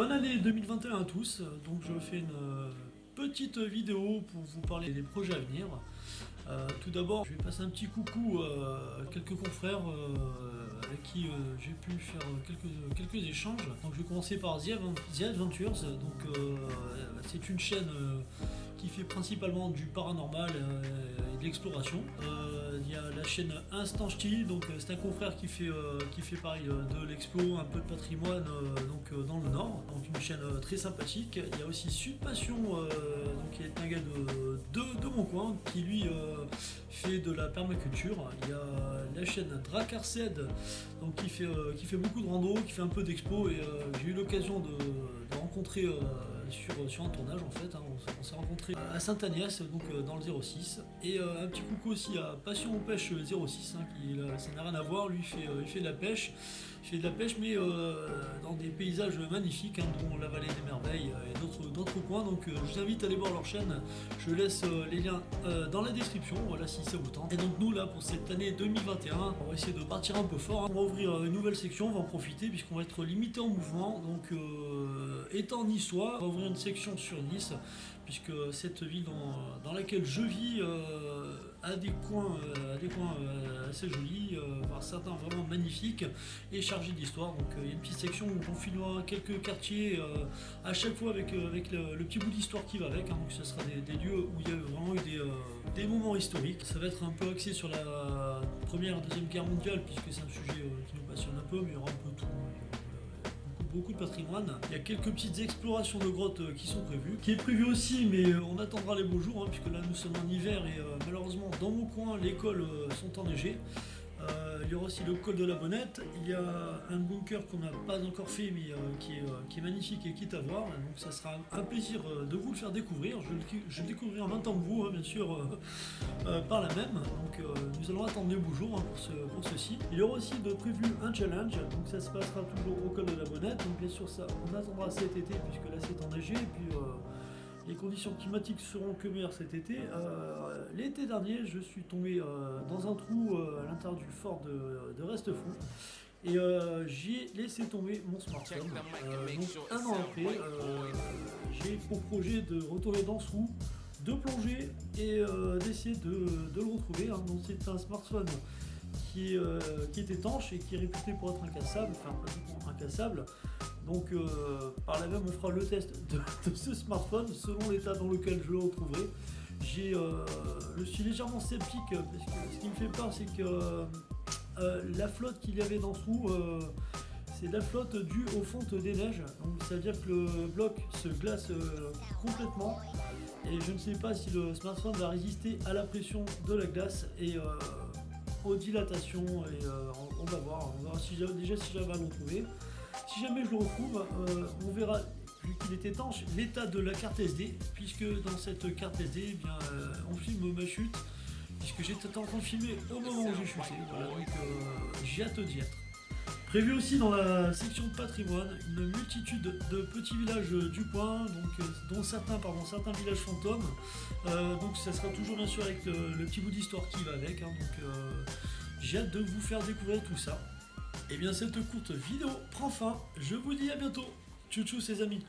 bonne année 2021 à tous. Donc je fais une euh, petite vidéo pour vous parler des projets à venir. Euh, tout d'abord, je vais passer un petit coucou à quelques confrères euh, avec qui j'ai pu faire quelques, quelques échanges. Donc je vais commencer par The Adventures. Donc c'est une chaîne qui fait principalement du paranormal et de l'exploration. Il y a la chaîne Instant Ch'ti, donc c'est un confrère qui fait, qui fait pareil de l'explo, un peu de patrimoine donc, dans le nord. Donc une chaîne très sympathique. Il y a aussi Sud Passion, donc qui est un gars de, de, mon coin, qui lui fait de la permaculture. Il y a la chaîne Dracarced, donc qui fait, qui fait beaucoup de rando, qui fait un peu d'expo et j'ai eu l'occasion de, rencontrer sur, sur un tournage en fait. Hein. On, s'est rencontré à Saint-Agnès, donc dans le 06. Et un petit coucou aussi à Passion Pêche 06, hein, qui ça n'a rien à voir, lui fait, il fait de la pêche. Il fait de la pêche mais dans des paysages magnifiques, hein, dont la vallée des merveilles et d'autres coins. Donc je vous invite à aller voir leur chaîne. Je laisse les liens dans la description, voilà si ça vous. Et donc nous là pour cette année 2021, on va essayer de partir un peu fort. On va ouvrir une nouvelle section, on va en profiter puisqu'on va être limité en mouvement. Donc étant niçois, on va ouvrir une section sur Nice puisque cette ville dans, laquelle je vis euh, a des coins, euh, des coins euh, assez jolis, certains vraiment magnifiques et chargés d'histoire. Donc il y a une petite section où on filmera quelques quartiers à chaque fois avec, avec le, petit bout d'histoire qui va avec. Hein. donc ce sera des, lieux où il y a vraiment eu des, des, moments historiques. Ça va être un peu axé sur la première et deuxième guerre mondiale puisque c'est un sujet qui nous passionne un peu, mais il y aura un peu tout beaucoup de patrimoine. Il y a quelques petites explorations de grottes euh, qui sont prévues, qui est prévu aussi, mais euh, on attendra les beaux jours, hein, puisque là nous sommes en hiver et euh, malheureusement dans mon coin, les cols sont enneigés. Euh, il y aura aussi le col de la Bonnette. Il y a un bunker qu'on n'a pas encore fait, mais euh, euh, qui, est, magnifique et qui est à voir. Donc ça sera un plaisir de vous le faire découvrir. Je, le découvrirai en même temps que vous, hein, bien sûr, par la même. Donc nous allons attendre les beaux jours hein, pour, ceci. Il y aura aussi de prévu un challenge. Donc ça se passera toujours au col de la Bonnette. Donc bien sûr ça, on attendra cet été puisque là c'est enneigé. Et puis les conditions climatiques seront que meilleures cet été. Euh, l'été dernier, je suis tombé euh, dans un trou euh, à l'intérieur du fort de, de Restefou. Et j'ai laissé tomber mon smartphone. donc un an après, j'ai pour projet de retourner dans ce trou, de plonger et d'essayer de, le retrouver. Hein. Donc c'est un smartphone qui est, étanche et qui est réputé pour être incassable, enfin pratiquement incassable. Donc euh, par là même on fera le test de, ce smartphone selon l'état dans lequel je le retrouverai. J'ai, euh, je suis légèrement sceptique parce que ce qui me fait peur c'est que euh, la flotte qu'il y avait dans ce trou c'est la flotte due aux fontes des neiges. Donc c'est-à-dire que le bloc se glace complètement et je ne sais pas si le smartphone va résister à la pression de la glace et aux dilatations et on, va voir, on verra si, déjà si j'arrive à le retrouver. Si jamais je le retrouve, euh, on verra, vu qu'il est étanche, l'état de la carte SD, puisque dans cette carte SD, eh bien, euh, on filme ma chute, puisque j'étais en train de filmer au moment où j'ai chuté. donc euh, j'ai hâte d'y être. Prévu aussi dans la section patrimoine une multitude de petits villages du coin, donc, dont certains, pardon, certains villages fantômes. donc ça sera toujours bien sûr avec le, petit bout d'histoire qui va avec. Hein, donc j'ai hâte de vous faire découvrir tout ça. Et eh bien cette courte vidéo prend fin. Je vous dis à bientôt. Tchou tchou ses amis.